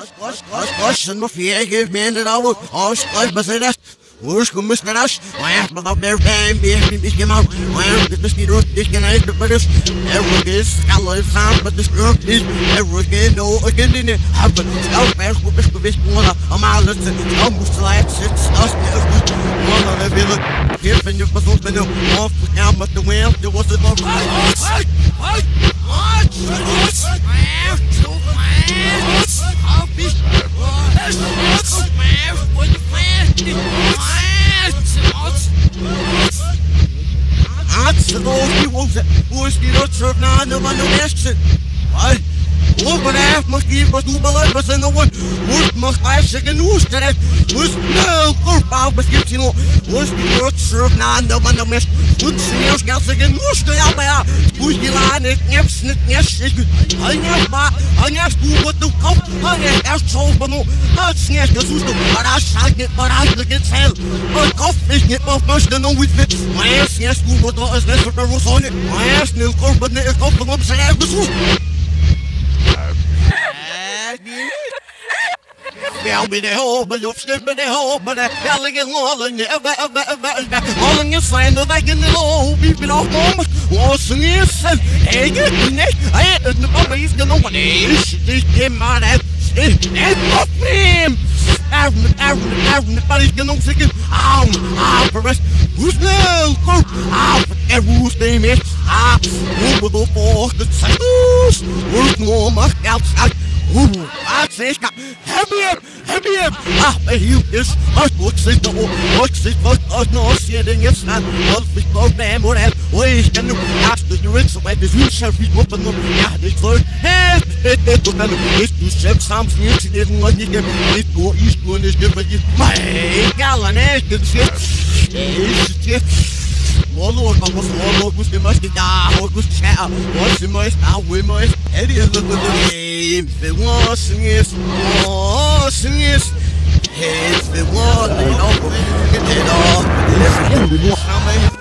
Gosh, and my fear give me the hour. Oh, I must say that. Where's the Mr. Nash? I am about their time, be it this game out. I am the mosquito, this can I the British. Every is color sound, but this girl is every again, no again in it. Have a self fast with this this one. I'm out of the almost like six us. One of the village. Here, and you're supposed to know off the down, but the wind, there was lot. Atsedoki wolze, ушки рочров на новану месце. Ай, Лопен ef mag hier wat doen beleid was en dan wordt Moest nou korpaal beschip zien. Moest die rotsurf na de man mes. Moet ze eerst gaan zeggen oester ja maar ja. Moest die laan het neps net nes. Hij net maar hij net hoe wat de kop. Hij net eerst zo van nou. Dat is net dat oester. Maar dat zag niet maar eigenlijk het heel. Maar kop is niet of moest dan nooit fit. Maar eerst net hoe wat dat is net voor de rosone. Maar eerst nu korp net kop van op zijn eigen zoek. Wel bij de hoop, belofte bij de hoop, maar de hellige rollen, rollen is zijn dat ik in de loop, ik ben afkomen, was niet en ik het niet, hij het niet op is genomen, is dit in maar het is net op hem. Erven, erven, erven, maar ik genoeg zeggen, auw, auw, verrest, hoe snel, kom, auw, er woest neem ik, ah, hoe bedoel voor het zijn, hoe snel mag geld zijn, Oeh, wat zeg ik? Heb je Heb je Ah, maar hier is Wat moet zit er op? Wat zit wat als nog zitting is aan? Wat ik nog neem hoor en hoe is het nu? Ja, dus nu is het met de zuurschap niet op en op. Ja, dit wordt het. Het het op en is in wat niet heb. Dit voor is gewoon is dit wat je. Maar ik kan er niet. Dit is het. Is het. Molo, vamos, molo, busque mais they want yes, want yes. If they want, they don't get it all. If they want,